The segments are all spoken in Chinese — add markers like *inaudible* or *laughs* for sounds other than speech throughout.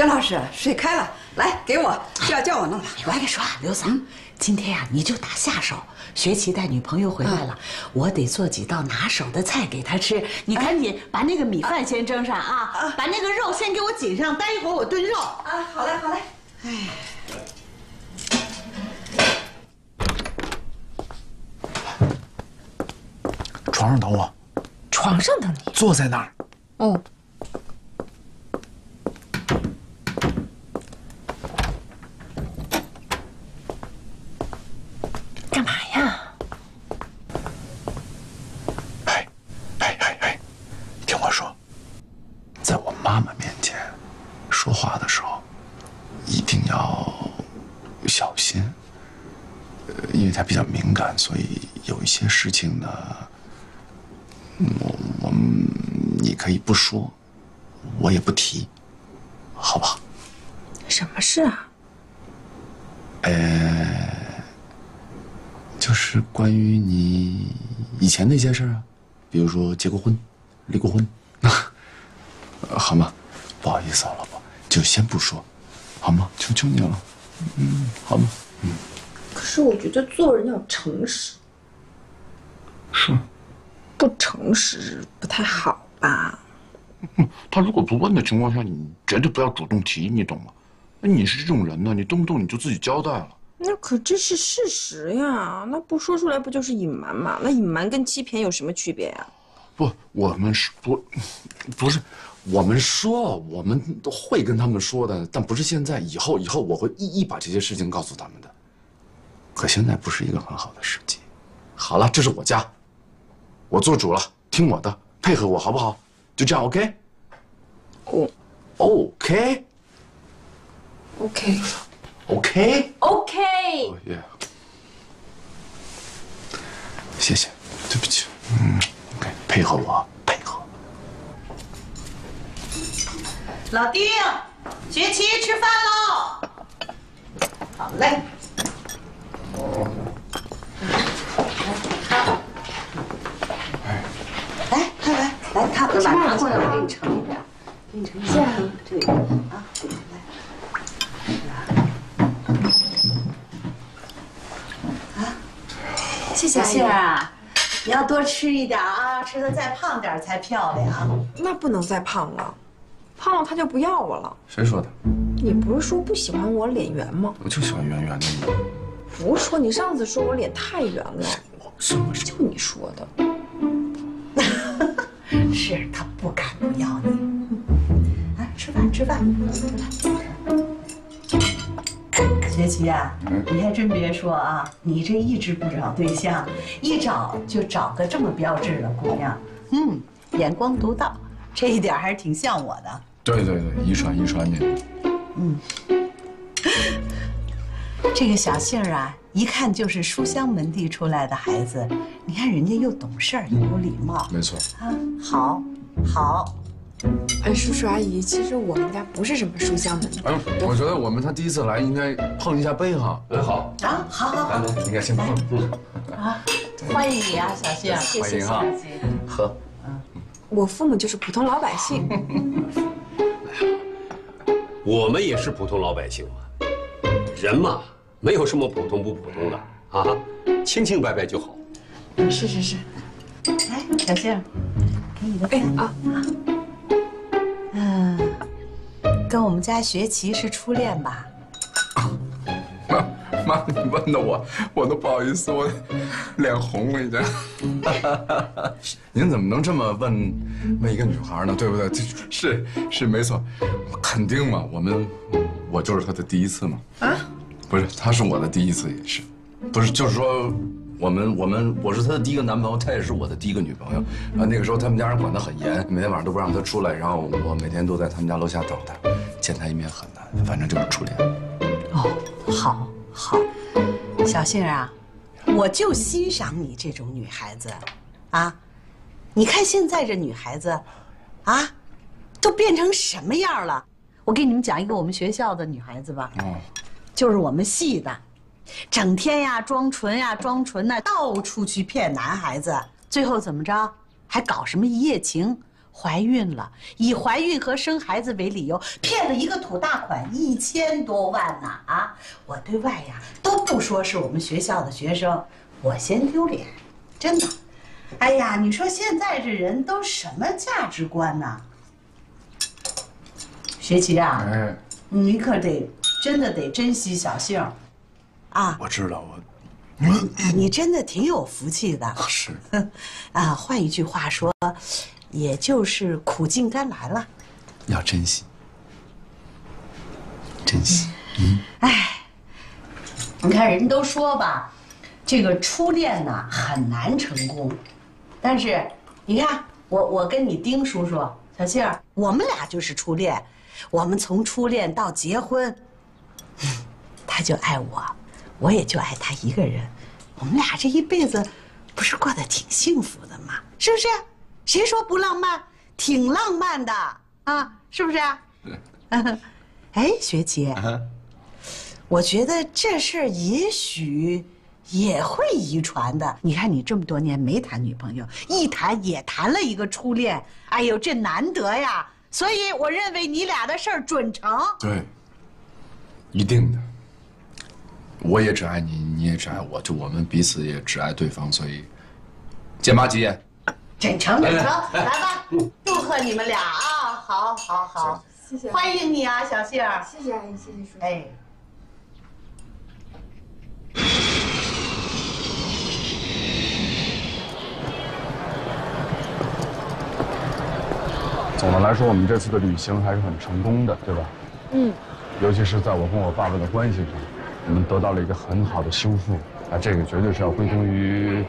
薛老师，水开了，来给我，是要叫我弄的。我跟你说啊，刘嫂，今天呀、你就打下手。学琪带女朋友回来了，我得做几道拿手的菜给她吃。你赶紧把那个米饭先蒸上啊，把那个肉先给我紧上，待一会儿我炖肉。啊，好嘞，好嘞。哎床上等我，床上等你。坐在那儿。哦，干嘛呀？哎，哎哎哎，听我说，在我妈妈面前说话的时候，一定要小心，呃，因为她比较敏感，所以有一些事情呢，我我们你可以不说，我也不提，好不好？什么事啊？呃，就是关于你以前那些事儿啊，比如说结过婚、离过婚，呃 *laughs* 好吗？不好意思啊，老婆，就先不说，好吗？求求你了，嗯，好吗？可是我觉得做人要诚实，是。不诚实不太好吧？*laughs* 他如果不问的情况下，你绝对不要主动提，你懂吗？那你是这种人呢，你动不动你就自己交代了。那可这是事实呀，那不说出来不就是隐瞒吗？那隐瞒跟欺骗有什么区别呀？不，我们是不，不是，我们说我们都会跟他们说的，但不是现在，以后以后我会一一把这些事情告诉他们的。可现在不是一个很好的时机。好了，这是我家，我做主了，听我的，配合我好不好？就这样，OK？哦 OK，OK，OK。OK，哦耶，谢谢，对不起，嗯，OK，配合我，配合。老丁，学琪吃饭喽。好嘞。来，快来，来，他把他过来，我给你盛一点，给你盛一点。这个啊，来。啊，谢谢小杏儿啊，你要多吃一点啊，吃的再胖点才漂亮。那不能再胖了，胖了他就不要我了。谁说的？你不是说不喜欢我脸圆吗？我就喜欢圆圆的你。不是说你上次说我脸太圆了，什么什就你说的。*laughs* 是他不敢不要你。啊，吃饭吃饭。*laughs* 学琪啊，你还真别说啊，你这一直不找对象，一找就找个这么标致的姑娘，嗯，眼光独到，这一点还是挺像我的。对对对，遗传遗传你。这个小杏儿啊，一看就是书香门第出来的孩子，你看人家又懂事儿又有礼貌没错。啊，好，好。哎，叔叔阿姨，其实我们家不是什么书香门第。哎，我觉得我们他第一次来应该碰一下杯哈。哎，好，啊，好好好，应该先碰。啊欢迎你啊，小杏儿。欢迎啊。喝。我父母就是普通老百姓，我们也是普通老百姓嘛，人嘛，没有什么普通不普通的啊，清清白白就好。是是是。来，小杏儿，给你的哎啊，嗯，跟我们家学琪是初恋吧？*laughs* 妈妈，你问的我，我都不好意思，我脸红了已经。*laughs* 您怎么能这么问问一个女孩呢？对不对？这 *laughs* 是是没错，肯定嘛。我们我就是他的第一次嘛。啊？不是，他是我的第一次，也是。不是，就是说，我们我们我是他的第一个男朋友，他也是我的第一个女朋友。啊那个时候他们家人管得很严，每天晚上都不让他出来，然后我每天都在他们家楼下等他，见他一面很难，反正就是初恋。哦，好，好，小杏儿啊，我就欣赏你这种女孩子，啊，你看现在这女孩子，啊，都变成什么样了？我给你们讲一个我们学校的女孩子吧，哦，就是我们系的，整天呀装纯呀装纯呐，到处去骗男孩子，最后怎么着？还搞什么一夜情？怀孕了，以怀孕和生孩子为理由，骗了一个土大款一千多万呢！啊，我对外呀都不说是我们学校的学生，我嫌丢脸，真的。哎呀，你说现在这人都什么价值观呢？学琪啊，哎，你可得真的得珍惜小杏儿，啊，我知道，我。*coughs* 你真的挺有福气的。是。*laughs* 啊，换一句话说，也就是苦尽甘来了。要珍惜，珍惜。嗯。哎你看，人都说吧，这个初恋呢很难成功，但是你看我，我跟你丁叔叔、小杏儿，我们俩就是初恋，我们从初恋到结婚，*laughs* 他就爱我，我也就爱他一个人，我们俩这一辈子不是过得挺幸福的吗？是不是？谁说不浪漫？挺浪漫的啊，是不是？*laughs* 哎，学姐。我觉得这事儿也许也会遗传的。你看，你这么多年没谈女朋友，一谈也谈了一个初恋，哎呦，这难得呀！所以我认为你俩的事儿准成。对，一定的。我也只爱你，你也只爱我，就我们彼此也只爱对方，所以见妈吉言。准成，准成，来吧，祝贺你们俩啊！好，好，好，谢谢欢迎你啊，小杏儿。谢谢阿姨，谢谢叔叔。哎。总的来说，我们这次的旅行还是很成功的，对吧？嗯，尤其是在我跟我爸爸的关系上，我们得到了一个很好的修复。啊，这个绝对是要归功于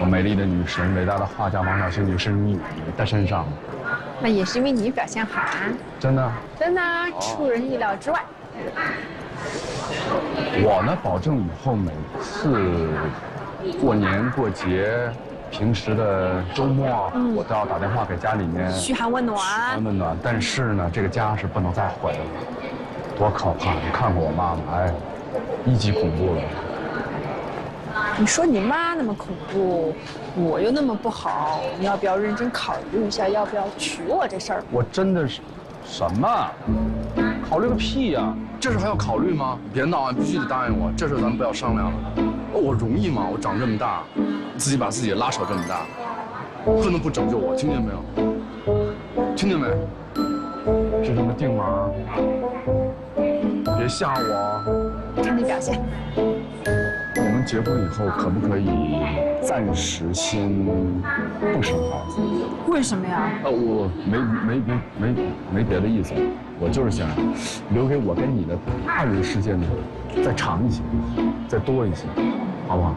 我美丽的女神、伟大的画家王小星女士你的身上。那也是因为你表现好啊，真的，真的啊出人意料之外。我呢，保证以后每次过年过节、平时的周末，我都要打电话给家里面嘘寒问暖嘘寒问暖。但是呢，这个家是不能再毁了，多可怕！你看过我妈妈，哎，一级恐怖了。你说你妈那么恐怖，我又那么不好，你要不要认真考虑一下，要不要娶我这事儿？我真的是，什么？考虑个屁呀、这事还要考虑吗？别闹啊！必须得答应我，这事咱们不要商量了。哦我容易吗？我长这么大，自己把自己拉扯这么大，不能不拯救我，听见没有？听见没？就这么定吗？别吓我！看你表现。结婚以后可不可以暂时先不生孩子？为什么呀？呃，我没没没没没别的意思，我就是想留给我跟你的大人世界呢，再长一些，再多一些，好不好？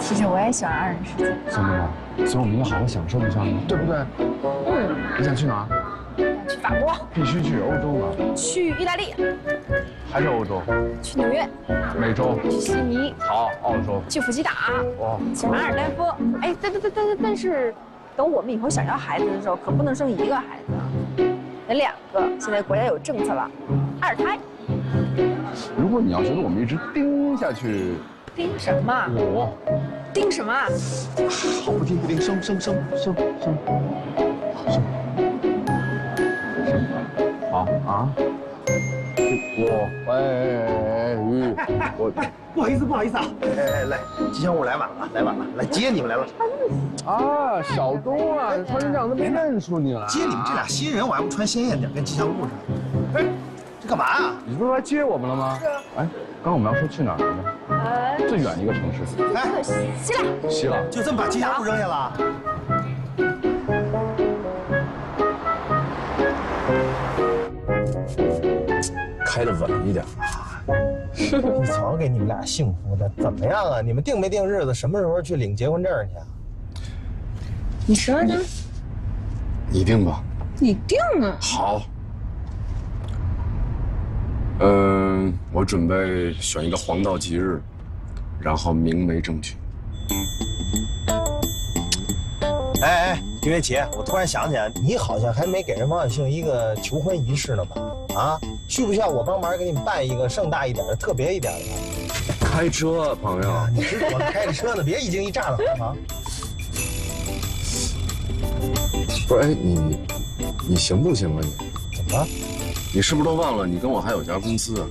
其实我也喜欢二人世界。真的吗？所以我们应该好好享受一下嘛，对不对？嗯，你想去哪？要去法国，必须去欧洲嘛，去意大利，还是欧洲？去纽约，美洲？去悉尼，好，澳洲。去普吉岛，哇，去马尔代夫。哎，但但但但但是，等我们以后想要孩子的时候，可不能生一个孩子啊，得两个。现在国家有政策了，二胎。如果你要觉得我们一直盯下去，盯什么？我盯什么？好不盯不盯，生生生生生生生，好啊，对我喂鱼，我不好意思，不好意思啊！哎哎，来，吉祥物来晚了，来晚了，来接你们来了。啊，小东啊，穿成这样都没认出你来。接你们这俩新人，我还不穿鲜艳点，跟吉祥物似的。哎，这干嘛啊？你不是来接我们了吗？是啊。哎，刚刚我们要说去哪儿来着？最远一个城市。哎，希腊。希腊。就这么把吉祥物扔下了？开的稳一点。*laughs* 你瞧，给你们俩幸福的，怎么样啊？你们定没定日子？什么时候去领结婚证去？啊你说呢？你定吧。你定啊？好。嗯，我准备选一个黄道吉日，然后明媒正娶。哎哎，丁月琪，我突然想起来，你好像还没给人王小庆一个求婚仪式呢吧？啊，需不需要我帮忙给你们办一个盛大一点的、特别一点的？开车，朋友，你知道我开着车呢，别一惊一乍的好吗？不是，哎，你你你行不行啊？你怎么了？你是不是都忘了你跟我还有家公司啊？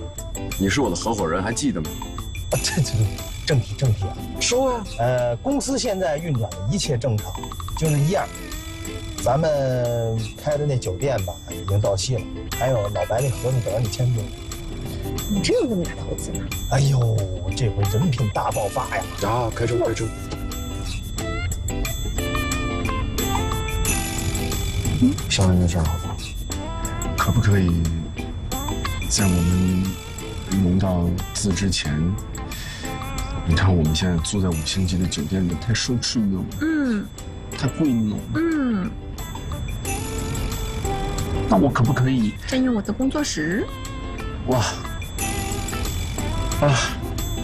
你是我的合伙人，还记得吗？啊，这这正题正题啊，说啊。呃，公司现在运转的一切正常，就那一样，咱们开的那酒店吧已经到期了，还有老白那合同等着你签字。你真有这么大投资呢？哎呦，这回人品大爆发呀！啊，开车开车。嗯，小人的事儿好不好？可不可以在我们融到资之前？你看我们现在住在五星级的酒店里，太奢侈了，嗯，太贵了，嗯。那我可不可以占用我的工作室？哇！啊！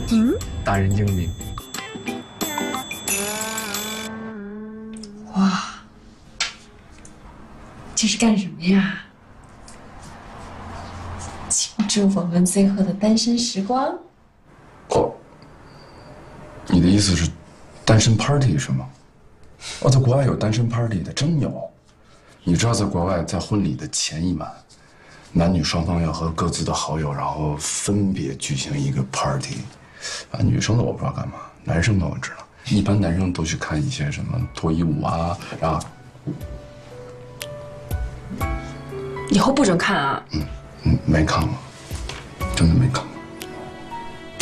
嗯，大人英明。哇！这是干什么呀？庆祝我们最后的单身时光。哦，你的意思是单身 party 是吗？哦，在国外有单身 party 的，真有。你知道，在国外，在婚礼的前一晚，男女双方要和各自的好友，然后分别举行一个 party。啊，女生的我不知道干嘛，男生的我知道。一般男生都去看一些什么脱衣舞啊，然后。以后不准看啊！嗯嗯，没看过，真的没看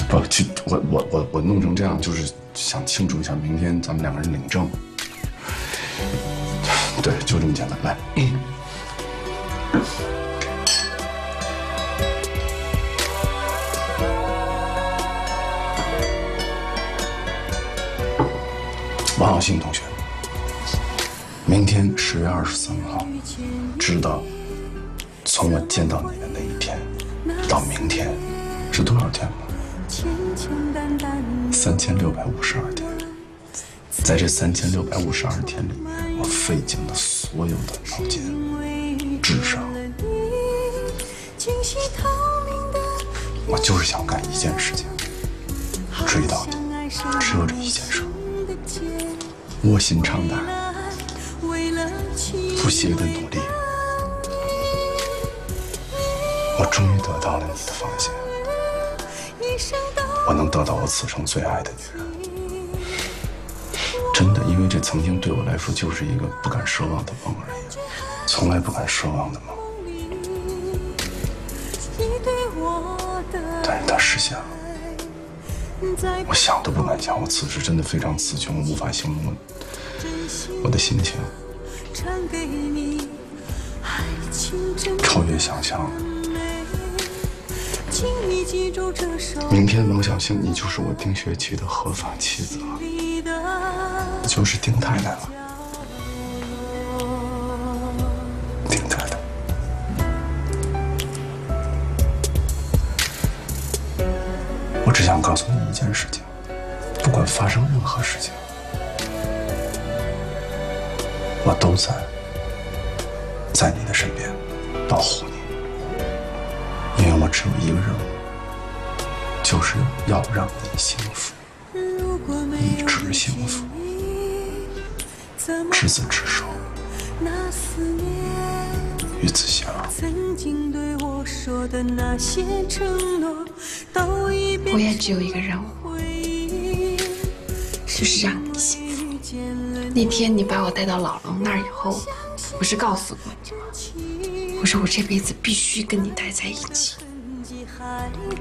过。不，去我我我我弄成这样，就是想庆祝一下明天咱们两个人领证。对，就这么简单。来，王小信同学，明天十月二十三号，知道从我见到你的那一天到明天是多少天吗？三千六百五十二天。在这三千六百五十二天里费尽了所有的脑筋、智商，我就是想干一件事情，追到你，只有这一件事，卧薪尝胆，不懈的努力，我终于得到了你的芳心，我能得到我此生最爱的女人。这曾经对我来说就是一个不敢奢望的梦而已，从来不敢奢望的梦。但是它实现了，我想都不敢想，我此时真的非常词穷，无法形容我的心情，超越想象。明天，王小星，你就是我丁学琪的合法妻子了。就是丁太太了，丁太太。我只想告诉你一件事情：不管发生任何事情，我都在，在你的身边，保护你。因为我只有一个任务，就是要让你幸福。一直幸福，执子之手，与子祥。曾经对我说的那些承诺，都已变我也只有一个任务，回忆。就是让你幸福。那天你把我带到老龙那儿以后，不是告诉过你吗？我说我这辈子必须跟你待在一起，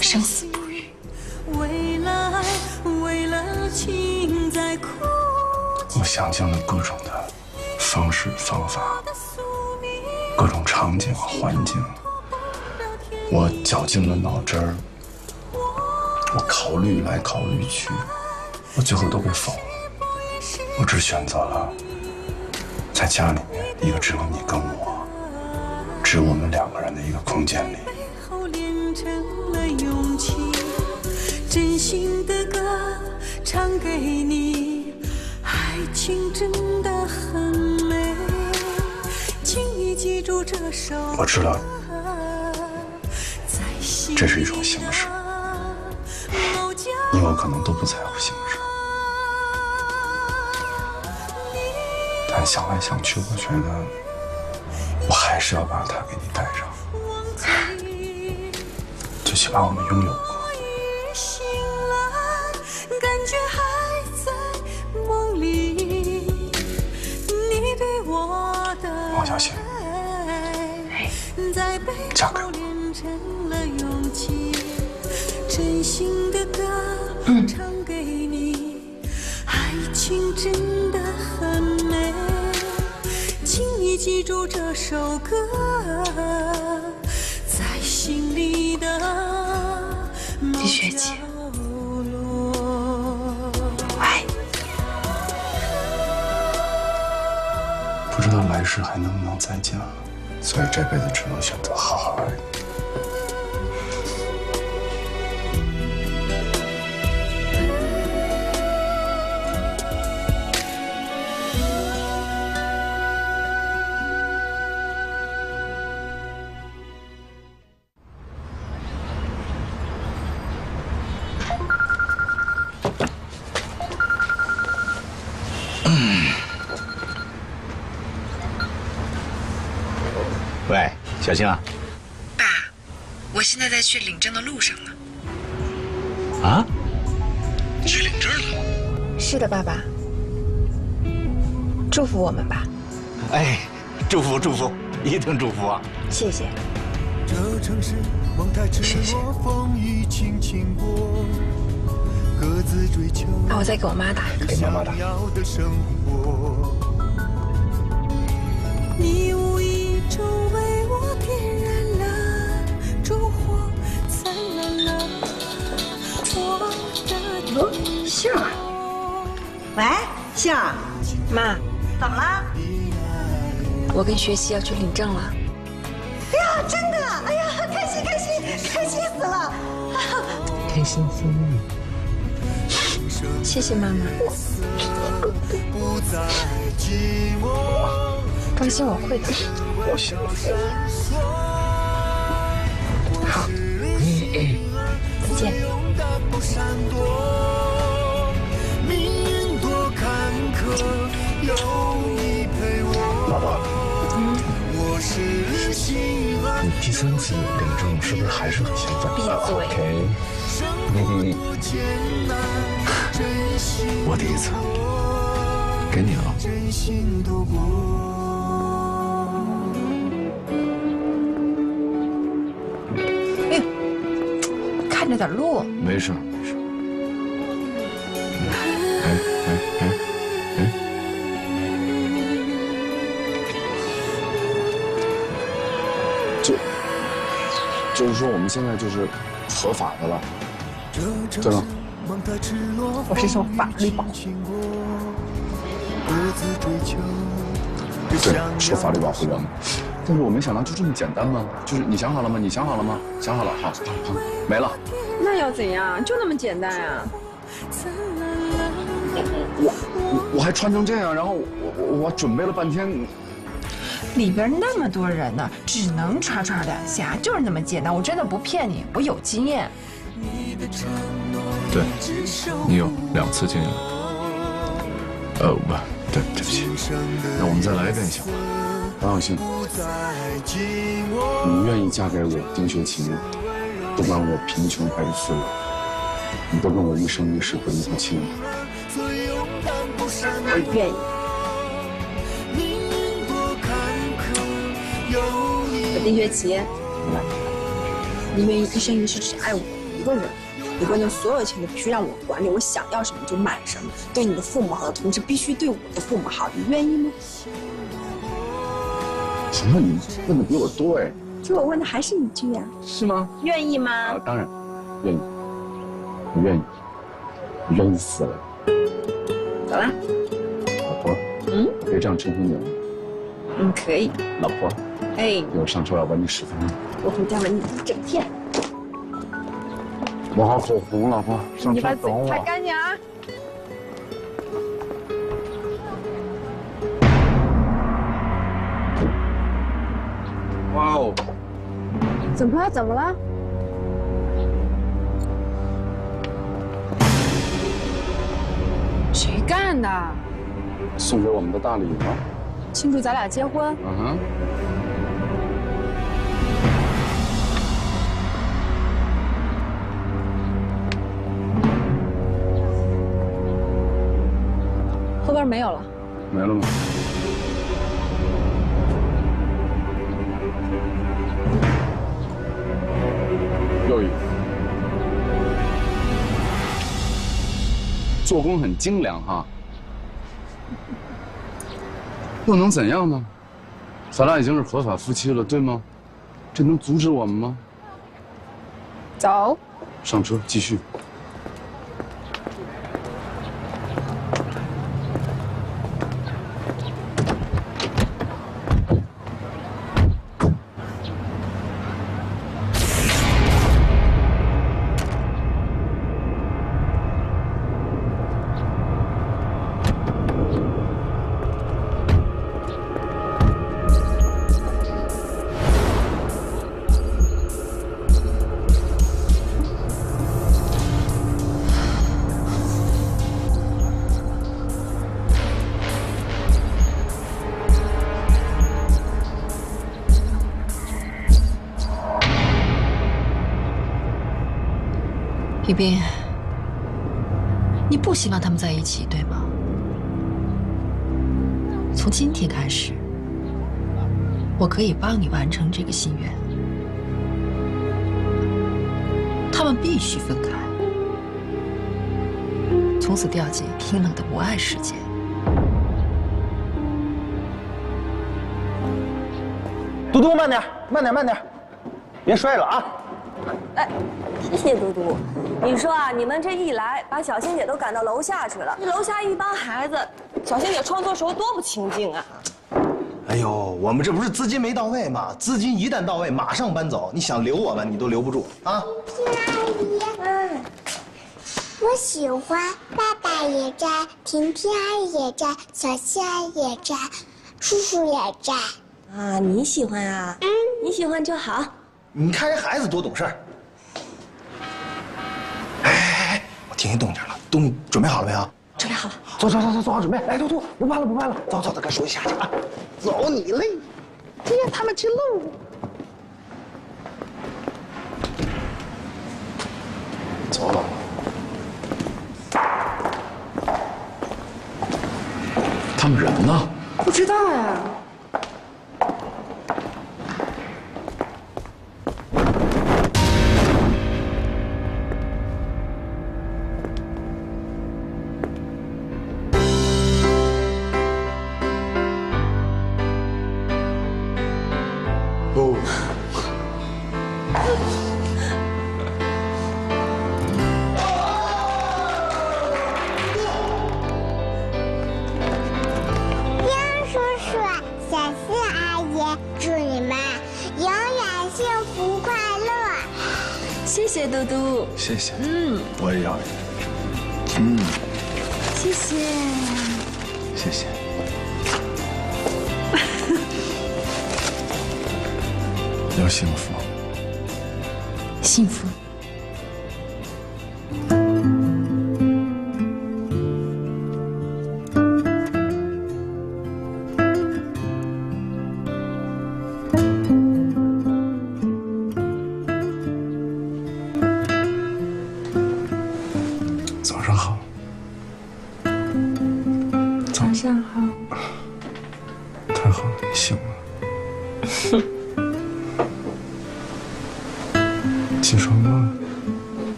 生死不渝。未来为了情在哭泣我想尽了各种的方式方法，各种场景环境，我绞尽了脑汁儿，我考虑来考虑去，我最后都被否了。我只选择了在家里面一个只有你跟我，只有我们两个人的一个空间里。真心的歌唱给你，爱情真的很美，请你记住这首歌。我知道这是一种形式，你我可能都不在乎形式，但想来想去，我觉得我还是要把它给你带上，最起码我们拥有过。嫁给我后练成了勇气。真心的歌唱给你，爱情真的很美，请你记住这首歌，在心里的落。我爱你。不知道来世还能不能再见，所以这辈子只能选择好好爱你。小心啊，爸，我现在在去领证的路上呢。啊，去领证了。是的，爸爸。祝福我们吧，哎，祝福祝福，一定祝福啊！谢谢。这城市蒙太赤裸，风雨轻轻过，各自追求那我再给我妈打一个。给妈妈打喂，杏儿，妈，怎么了？我跟学习要去领证了。哎呀，真的，哎呀，开心开心，开心死了！开心死了。谢谢妈妈。不再寂寞。放心，我会的。我行。好，再见。第三次领证是不是还是很兴奋？闭嘴 OK。*laughs* 我第一次，给你了。真心度过。看着点路。没事就是说，我们现在就是合法的了，对吧？我是受法律保护。对，受法律保护我们。但是我没想到就这么简单吗？就是你想好了吗？你想好了吗？想好了，好，好，好，没了。那要怎样？就那么简单啊？我我我还穿成这样，然后我我我准备了半天，里边那么多人呢，只能唰唰两下，就是那么简单。我真的不骗你，我有经验。对，你有两次经验。呃，不对，对不起，那我们再来一遍行吗？王小庆，你愿意嫁给我丁学勤，不管我贫穷还是富有，你都跟我一生一世回一条亲。我愿意。我丁学齐，你愿意一生一世只爱我一个人？你关掉所有钱都必须让我管理，我想要什么就买什么，对你的父母好的同时，必须对我的父母好，你愿意吗？什么，你问的比我多哎。其实我问的还是一句呀。是吗？愿意吗？啊，当然，愿意，我愿意，愿意死了。走了。老婆，嗯，可以这样称呼你吗？嗯，可以。老婆，哎，一会儿上车要吻你十分钟。我回家吻你一整天。抹好口红，老婆，上你把嘴车等我。擦干净啊！哇哦，怎么了？怎么了？谁干的？送给我们的大礼吗？庆祝咱俩结婚？嗯哼。后边没有了。没了吗？又一个，做工很精良哈。又能怎样呢？咱俩已经是合法夫妻了，对吗？这能阻止我们吗？走。上车继续。宜宾，你不希望他们在一起，对吗？从今天开始，我可以帮你完成这个心愿。他们必须分开，从此掉进冰冷的不爱世界。嘟嘟，慢点，慢点，慢点，别摔了啊！哎，谢谢嘟嘟。你说啊，你们这一来，把小欣姐都赶到楼下去了。这楼下一帮孩子，小欣姐创作时候多不清静啊！哎呦，我们这不是资金没到位吗？资金一旦到位，马上搬走。你想留我们，你都留不住啊！阿姨，嗯我喜欢爸爸也在，婷婷阿姨也在，小希阿姨也在，叔叔也在。啊，你喜欢啊？嗯，你喜欢就好。你看人孩子多懂事儿。哎哎听见动静了，东西准备好了没有？准备好了。走走走走，做好准备。来，兔兔，不慢了不慢了，走走，咱该说一下去啊。走你累，接他们去喽。走了。他们人呢？不知道呀。哦。谢谢嘟嘟。谢谢。嗯，我也要。嗯，谢谢。谢谢。*laughs* 要幸福。幸福。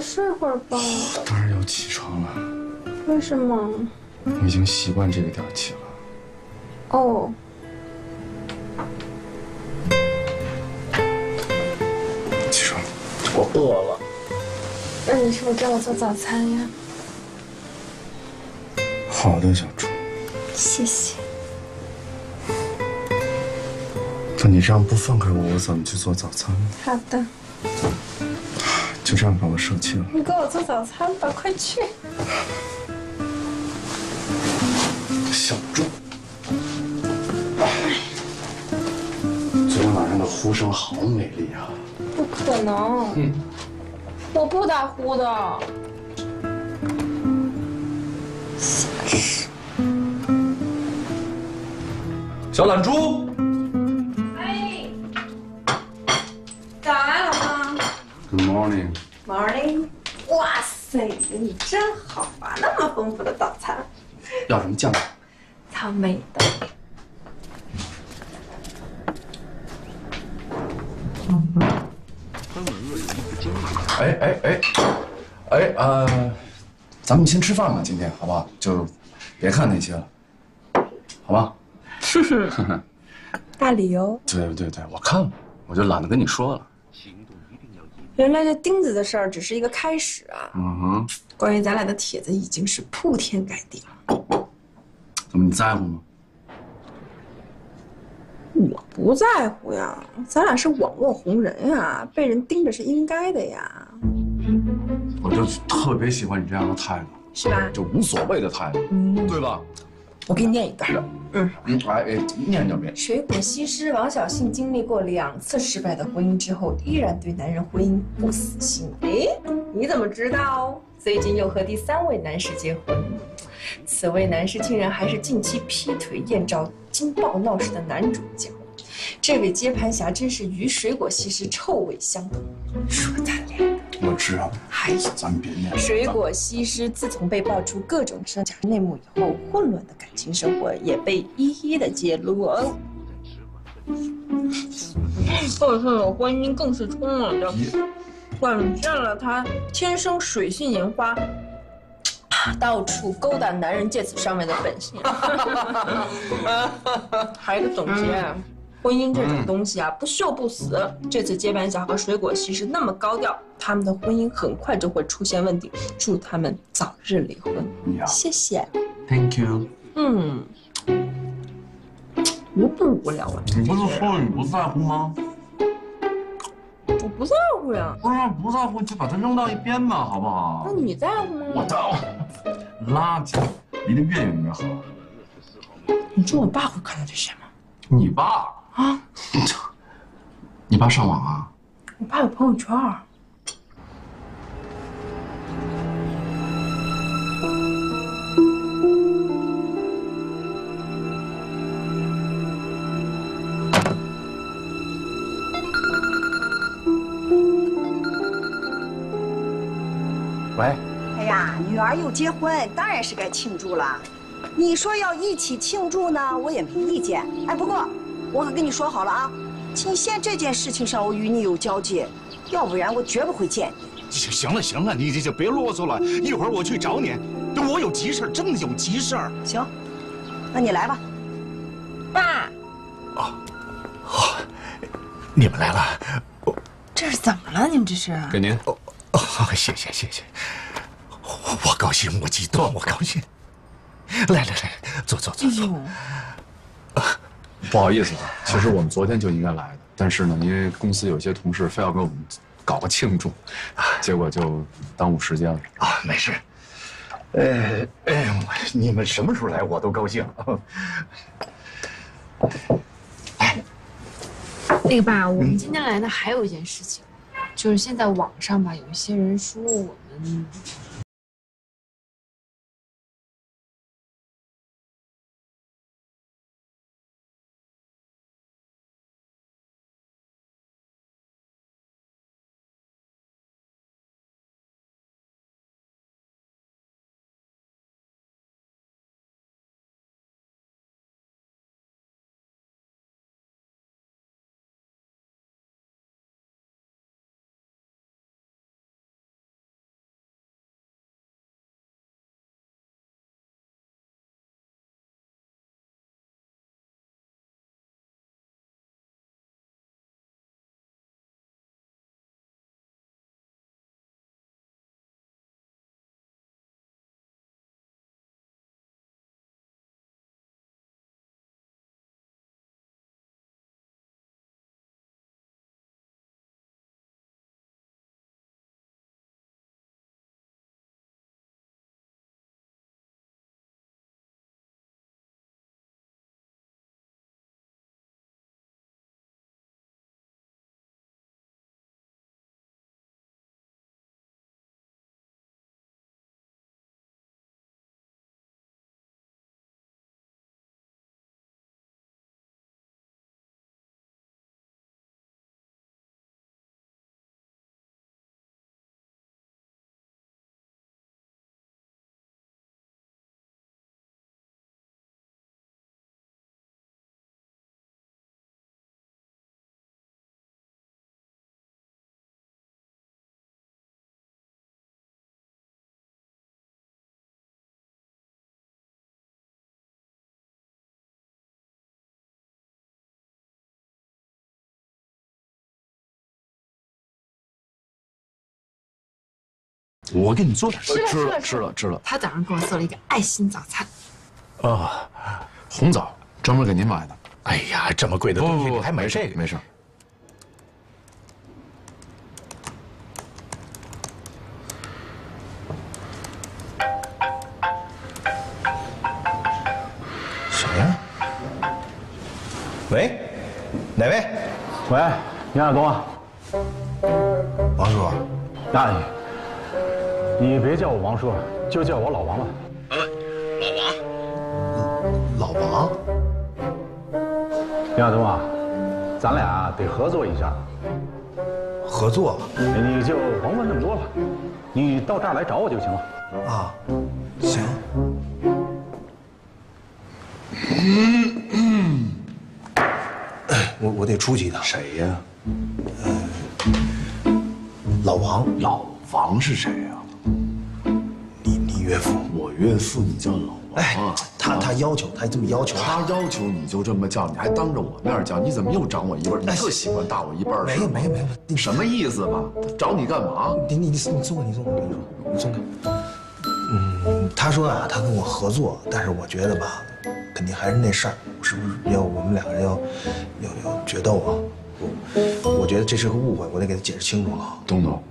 睡会儿吧。*sighs* 当然要起床了。为什么？我已经习惯这个点儿起了。哦，起床，我饿了。那你是不是给我做早餐呀？好的，小猪。谢谢。那你这样不放开我，我怎么去做早餐呢？好的，就这样把我生气了。你给我做早餐吧，快去。小猪。昨天晚上的呼声好美丽啊！不可能，嗯，我不打呼的。小懒猪，哎，早安，老公。Good morning。Morning。哇塞，你真好啊，那么丰富的早餐，要什么酱？*laughs* 草莓的。哎哎哎，哎呃，咱们先吃饭吧，今天好不好？就别看那些了，好吧？*laughs* 大理由。对对对，我看了，我就懒得跟你说了。原来这钉子的事儿只是一个开始啊！嗯哼，关于咱俩的帖子已经是铺天盖地了。怎么你在乎吗？我不在乎呀，咱俩是网络红人呀，被人盯着是应该的呀，我就特别喜欢你这样的态度，是吧？就无所谓的态度，嗯对吧？我给你念一段。嗯嗯，哎哎，念念呗。水果西施王小信经历过两次失败的婚姻之后，依然对男人婚姻不死心。哎，你怎么知道？最近又和第三位男士结婚，此位男士竟然还是近期劈腿艳照惊爆闹事的男主角。这位接盘侠真是与水果西施臭味相投，说。我知道，孩子，咱们别念了。水果西施自从被爆出各种真假内幕以后，混乱的感情生活也被一一的揭露哦。*laughs* 二次的婚姻更是充满着展现了他天生水性杨花，*tsk* 到处勾搭男人借此上位的本性。*laughs* *laughs* 还有一个总结。婚姻这种东西啊，不锈不死。这次接盘侠和水果西施那么高调，他们的婚姻很快就会出现问题。祝他们早日离婚。谢谢。Thank you。嗯，无不无聊啊？你不是说你不在乎吗？我不在乎呀。不是不在乎就把它扔到一边吧，好不好？那你在乎吗？我在乎。垃圾，离得越远越好。你说我爸会看到这些吗？你爸啊？你爸上网啊？我爸有朋友圈。喂。哎呀，女儿又结婚，当然是该庆祝了。你说要一起庆祝呢，我也没意见。哎，不过我可跟你说好了啊，仅限这件事情上我与你有交集，要不然我绝不会见你。行了行了，你这就别啰嗦了，一会儿我去找你。我有急事真的有急事儿。行，那你来吧。爸，你们来了，这是怎么了？你们这是？给您。哦哦，谢谢谢谢，我我高兴，我激动，我高兴。来来来，坐坐坐坐。不好意思啊，其实我们昨天就应该来的，但是呢，因为公司有些同事非要给我们搞个庆祝，结果就耽误时间了。啊，没事。呃，哎，你们什么时候来我都高兴。那个爸，我们今天来呢还有一件事情，就是现在网上吧，有一些人说我们。我给你做点吃了吃了吃了吃了。他早上给我做了一个爱心早餐。啊，红枣专门给您买的。哎呀，这么贵的东西你还买这个？没事。谁呀？喂，哪位？喂，杨亚东啊。王叔。那你，你别叫我王叔，就叫我老王吧。老王。杨亚东啊，咱俩得合作一下。合作？你就甭问那么多了，你到这儿来找我就行了。啊，行。我我得出去一趟。谁呀？呃，老王。老王是谁呀？岳父。我岳父，你叫老王啊？他他要求，他这么要求。他要求你就这么叫，你还当着我面叫，你怎么又长我一辈儿？你特喜欢大我一辈儿？没有没有没有，你什么意思吧？找你干嘛？你你你你松开你松开，我跟你说，你松开。嗯，他说啊，他跟我合作，但是我觉得吧，肯定还是那事儿，是不是要我们两个人要要要决斗啊？我我觉得这是个误会，我得给他解释清楚了。东东，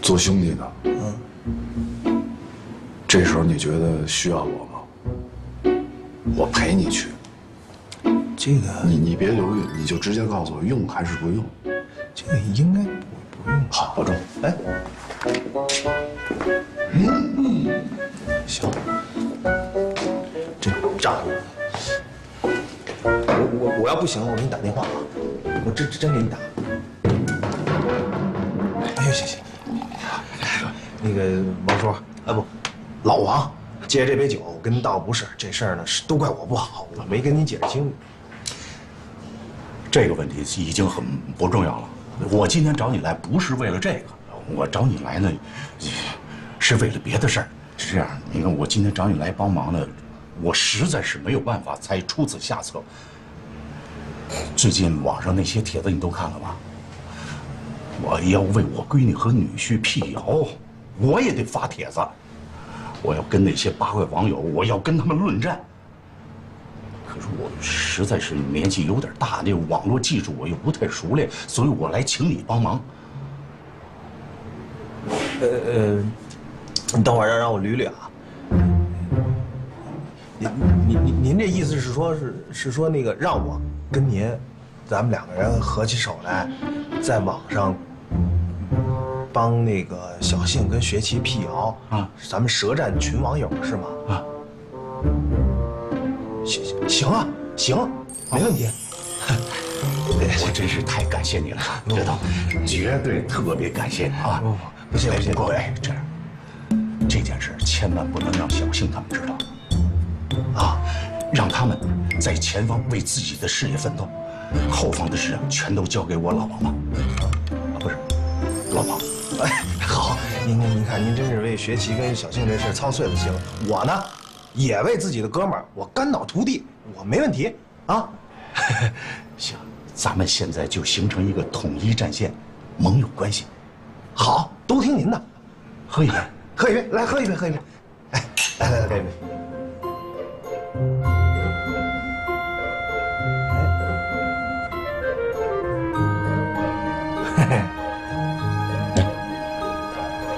做兄弟的，嗯，这时候你觉得需要我吗？我陪你去。这个你你别犹豫，你就直接告诉我用还是不用。这个应该不不用。好，保重。哎，嗯，行，这仗义。我我我要不行了，我给你打电话啊！我真真给你打。哎呦，行行。那个王叔，啊不，老王，借这杯酒，我跟您道个不是，这事儿呢是都怪我不好，我没跟您解释清楚。这个问题已经很不重要了。我今天找你来不是为了这个，我找你来呢，是为了别的事儿。是这样，你看我今天找你来帮忙呢，我实在是没有办法才出此下策。最近网上那些帖子你都看了吧？我要为我闺女和女婿辟谣，我也得发帖子。我要跟那些八卦网友，我要跟他们论战。可是我实在是年纪有点大，这网络技术我又不太熟练，所以我来请你帮忙。呃呃，你等会儿让让我捋捋啊。您您您您这意思是说，是是说那个让我跟您，咱们两个人合起手来，在网上帮那个小幸跟学琪辟谣啊，咱们舌战群网友是吗？啊，行行行啊，行，没问题。*laughs* 我真是太感谢你了，*laughs* 知道？绝对特别感谢你啊！不谢不谢。不过哎，这样，这件事千万不能让小幸他们知道。啊，让他们在前方为自己的事业奋斗，后方的事啊，全都交给我老王吧。啊，不是，老王。哎，*laughs* 好，您您您看，您真是为学琪跟小庆这事操碎了心了。我呢，也为自己的哥们儿，我肝脑涂地，我没问题啊。*laughs* 行，咱们现在就形成一个统一战线，盟友关系。好，都听您的。喝一杯，喝一杯，来喝一杯，喝一杯。哎，来来来，干一杯。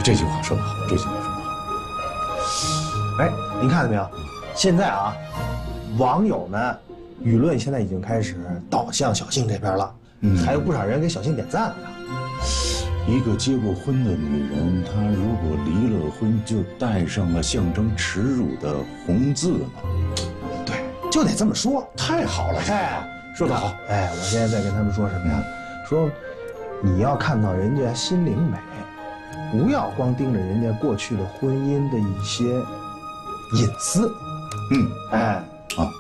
这句话说得好，这句话说得好。哎，您看到没有？现在啊，网友们，舆论现在已经开始倒向小幸这边了，嗯还有不少人给小幸点赞了呢。一个结过婚的女人，她如果离了婚，就带上了象征耻辱的红字嘛。对，就得这么说。太好了，哎，说得好。哎，我现在在跟他们说什么呀？说你要看到人家心灵美，不要光盯着人家过去的婚姻的一些隐私。嗯，哎，啊，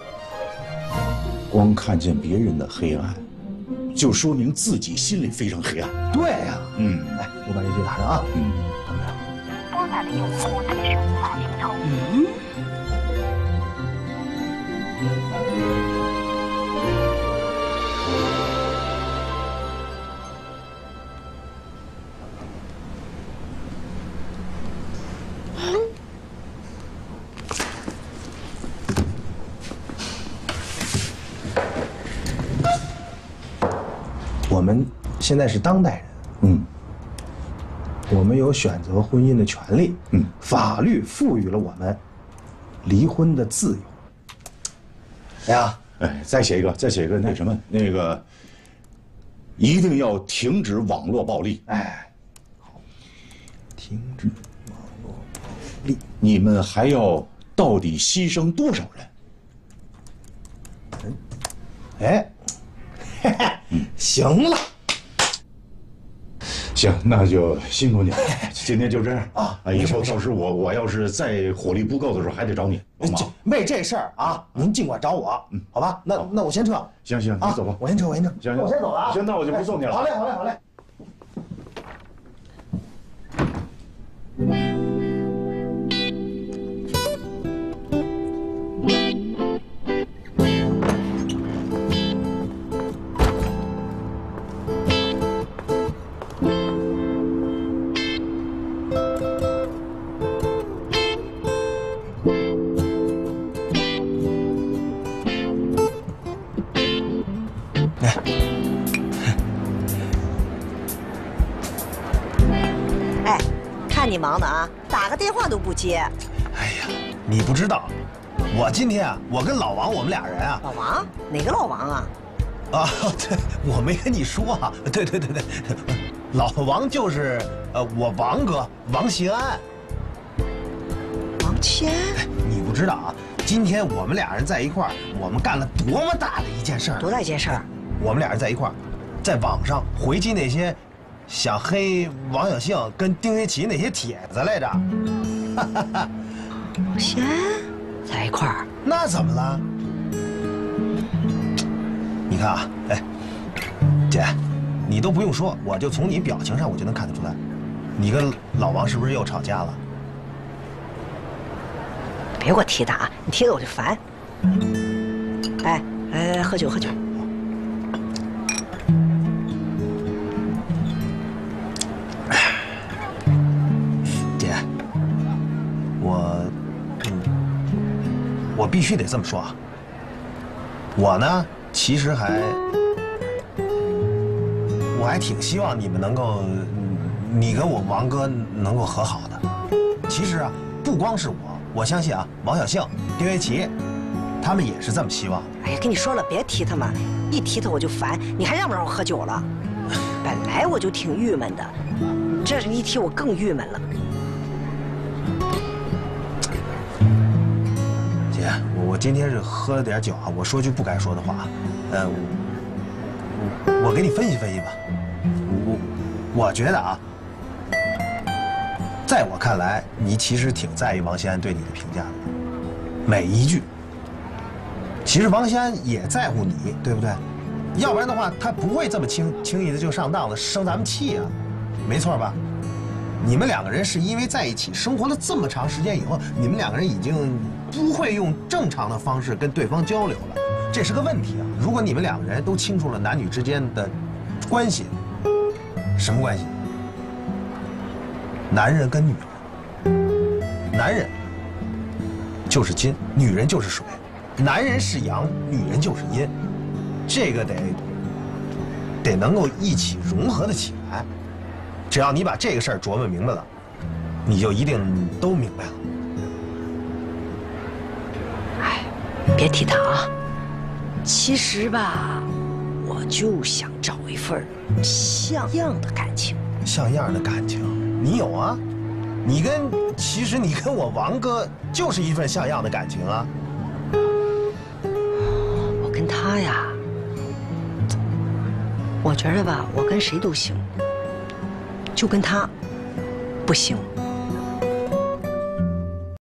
光看见别人的黑暗，就说明自己心里非常黑暗。对呀、嗯，来，我把这句打上啊。嗯。怎么样拨打的用户暂时无法接通。嗯。现在是当代人，嗯，我们有选择婚姻的权利，嗯，法律赋予了我们离婚的自由。哎呀，哎，再写一个，再写一个那什么那个，一定要停止网络暴力。哎，停止网络暴力。你们还要到底牺牲多少人？哎，嘿 *laughs* 嘿，行了，行，那就辛苦你了。今天就这样啊！啊，以后到时我我要是再火力不够的时候，还得找你。为这事儿啊，您尽管找我，好吧？那那我先撤。行行，你走吧，我先撤，我先撤。行行，我先走了啊。行，那我就不送你了。好嘞，好嘞，好嘞。忙的啊，打个电话都不接。哎呀，你不知道，我今天啊，我跟老王我们俩人啊，老王？哪个老王啊？啊，对，我没跟你说啊，对对对对，老王就是呃我王哥王新安。王锡安？你不知道啊，今天我们俩人在一块儿，我们干了多么大的一件事儿！多大一件事儿？我们俩人在一块儿，在网上回击那些想黑王小庆跟丁学奇那些帖子来着。王锡安在一块儿？那怎么了？你看啊，哎，姐，你都不用说，我就从你表情上我就能看得出来，你跟老王是不是又吵架了？别给我提他啊，你提他我就烦。哎，来来喝酒喝酒。须得这么说啊。我呢，其实还，我还挺希望你们能够，嗯你跟我王哥能够和好的。其实啊，不光是我，我相信啊，王小庆、丁月琪，他们也是这么希望。哎呀，跟你说了，别提他们，一提他我就烦。你还让不让我喝酒了？*laughs* 本来我就挺郁闷的，这一提我更郁闷了。今天是喝了点酒啊，我说句不该说的话，呃，我我给你分析分析吧。我我觉得啊，在我看来，你其实挺在意王先安对你的评价的，每一句。其实王先安也在乎你，对不对？要不然的话，他不会这么轻轻易的就上当了，生咱们气啊，没错吧？你们两个人是因为在一起生活了这么长时间以后，你们两个人已经不会用正常的方式跟对方交流了，这是个问题啊！如果你们两个人都清楚了男女之间的关系，什么关系？男人跟女人，男人就是金，女人就是水，男人是阳，女人就是阴，这个得得能够一起融合的起来。只要你把这个事儿琢磨明白了，你就一定都明白了。别提他啊。其实吧，我就想找一份像样的感情。像样的感情，你有啊？你跟其实你跟我王哥就是一份像样的感情啊。我跟他呀，我觉得吧，我跟谁都行，就跟他不行。